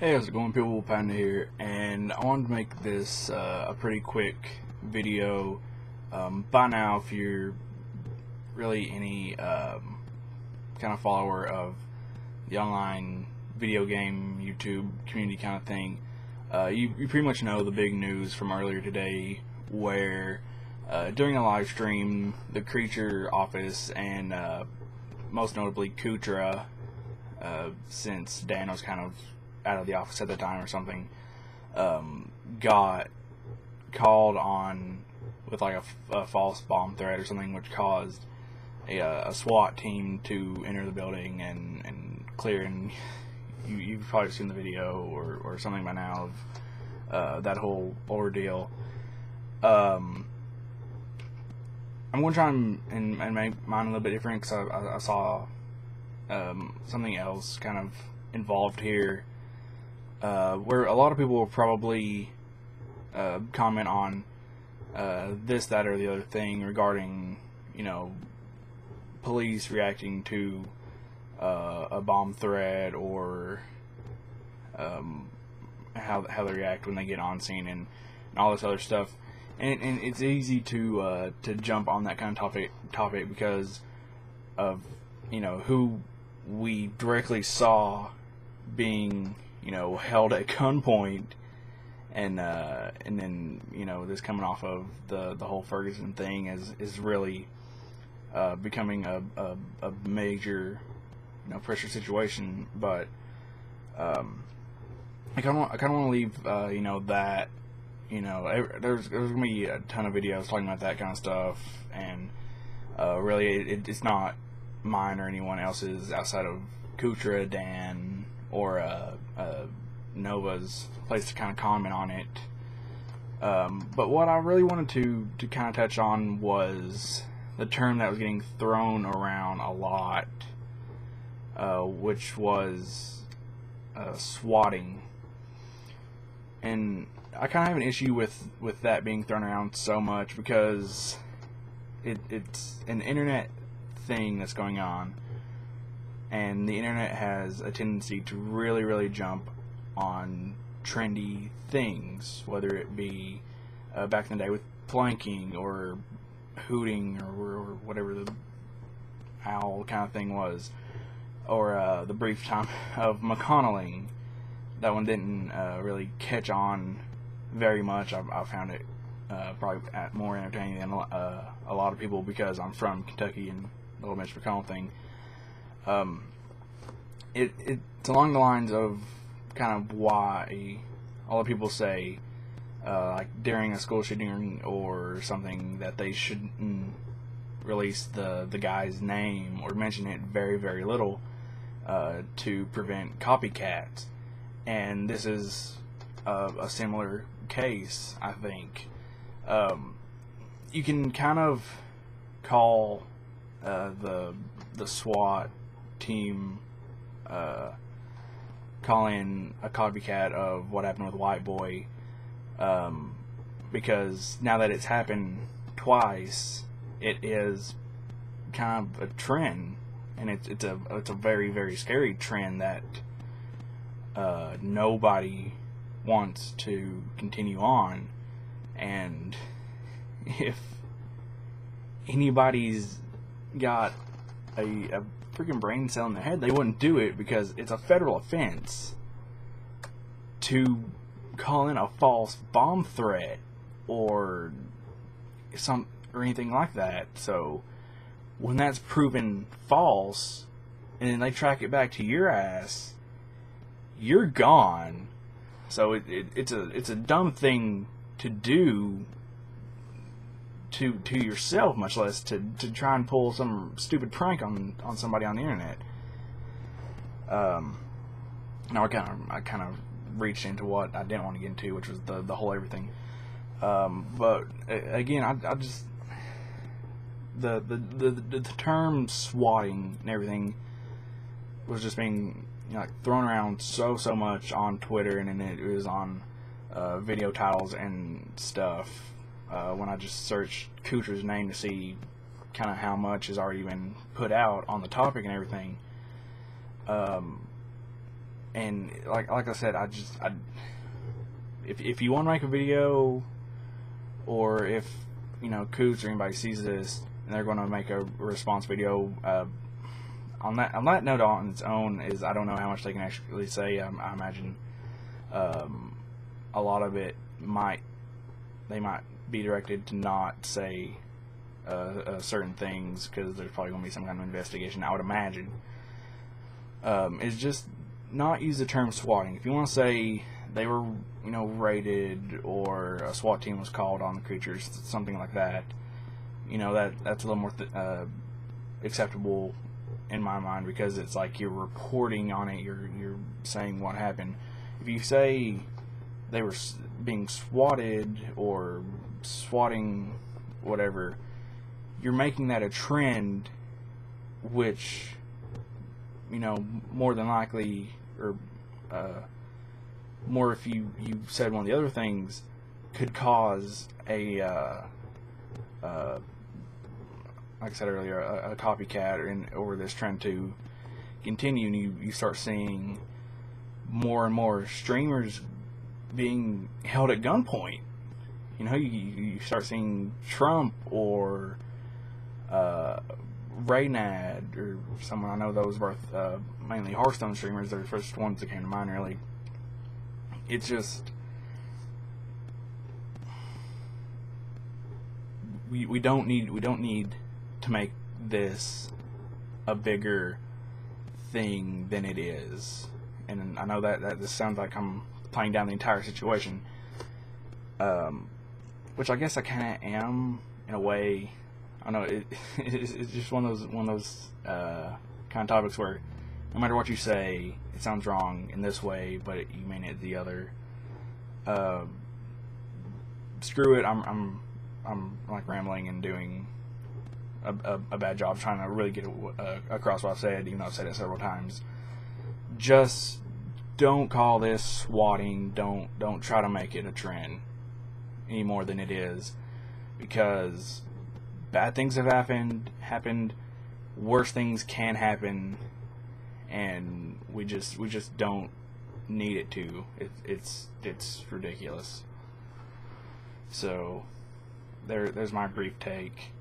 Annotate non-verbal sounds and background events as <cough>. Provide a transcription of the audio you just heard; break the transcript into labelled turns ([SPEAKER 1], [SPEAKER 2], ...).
[SPEAKER 1] Hey, how's it going? People Panda here, and I wanted to make this uh, a pretty quick video. Um, by now, if you're really any um, kind of follower of the online video game YouTube community kind of thing, uh, you, you pretty much know the big news from earlier today where uh, during a live stream, the Creature office and uh, most notably Kootra, uh, since Dan was kind of out of the office at the time or something, um, got called on with like a, a, false bomb threat or something, which caused a, a, SWAT team to enter the building and, and clear. And you, you've probably seen the video or, or something by now of uh, that whole ordeal. Um, I'm going to try and, and, and, make mine a little bit different because I, I, I, saw um, something else kind of involved here uh, where a lot of people will probably uh, comment on uh, this, that, or the other thing regarding, you know, police reacting to uh, a bomb threat or um, how how they react when they get on scene and, and all this other stuff. And, and it's easy to uh, to jump on that kind of topic topic because of you know who we directly saw being you know, held at <laughs> gunpoint, and uh, and then you know this coming off of the the whole Ferguson thing is is really uh, becoming a, a, a major you know pressure situation. But um, I kind of I kind of want to leave uh, you know that you know there's there's gonna be a ton of videos talking about that kind of stuff, and uh, really it, it's not mine or anyone else's outside of Kootra, Dan, or uh, uh, Nova's place to kind of comment on it. Um, but what I really wanted to, to kind of touch on was the term that was getting thrown around a lot, uh, which was uh, swatting. And I kind of have an issue with, with that being thrown around so much because it, it's an internet thing that's going on and the internet has a tendency to really, really jump on trendy things, whether it be uh, back in the day with planking or hooting or, or whatever the owl kind of thing was, or uh, the brief time <laughs> of McConnelling. That one didn't uh, really catch on very much. I, I found it uh, probably more entertaining than uh, a lot of people because I'm from Kentucky and the whole Mitch McConnell thing um, it, it's along the lines of kind of why a lot of people say, uh, like during a school shooting or something, that they shouldn't release the, the guy's name or mention it very, very little uh, to prevent copycats. And this is a, a similar case, I think. Um, you can kind of call uh, the the SWAT team uh, calling a copycat of what happened with White Boy um, because now that it's happened twice, it is kind of a trend, and it's it's a it's a very very scary trend that uh, nobody wants to continue on, and <laughs> if anybody's got a, a freaking brain cell in their head, they wouldn't do it because it's a federal offense to call in a false bomb threat or some or anything like that. So when that's proven false and they track it back to your ass, you're gone. So it, it, it's a it's a dumb thing to do to to yourself, much less to, to try and pull some stupid prank on on somebody on the internet. Um, now I kind of I kind of reached into what I didn't want to get into, which was the the whole everything. Um, but again, I, I just the the, the the the term swatting and everything was just being you know, like thrown around so so much on Twitter and then it was on uh, video titles and stuff uh, when I just searched Kootra's name to see kind of how much has already been put out on the topic and everything. Um, and like like I said, I just I if if you want to make a video, or if you know Coots or anybody sees this and they're going to make a response video. Uh, on that on that note on its own is I don't know how much they can actually say. I, I imagine um, a lot of it might they might be directed to not say uh, uh, certain things because there's probably going to be some kind of investigation. I would imagine. Um, is just not use the term swatting. If you want to say they were, you know, raided or a SWAT team was called on the creatures, something like that, you know, that that's a little more uh, acceptable in my mind because it's like you're reporting on it. You're you're saying what happened. If you say they were being swatted or swatting whatever, you're making that a trend, which you know more than likely or uh, more if you you said one of the other things could cause a uh, uh, like I said earlier a, a copycat or in, or this trend to continue and you, you start seeing more and more streamers being held at gunpoint you know you, you start seeing Trump or uh, Reynad or someone I know those were uh, mainly Hearthstone streamers. They're the first ones that came to mind. Really, it's just we we don't need we don't need to make this a bigger thing than it is. And I know that that this sounds like I'm playing down the entire situation, um, which I guess I kind of am in a way. I know it, <laughs> it's, it's just one of those one of those uh, kind of topics where no matter what you say, it sounds wrong in this way, but you mean it the other. Uh, screw it. I'm I'm I'm like rambling and doing a, a, a bad job trying to really get uh, across what I've said, even though I've said it several times. Just don't call this swatting. Don't don't try to make it a trend any more than it is, because bad things have happened. Happened. Worse things can happen, and we just we just don't need it to. It, it's it's ridiculous. So there there's my brief take.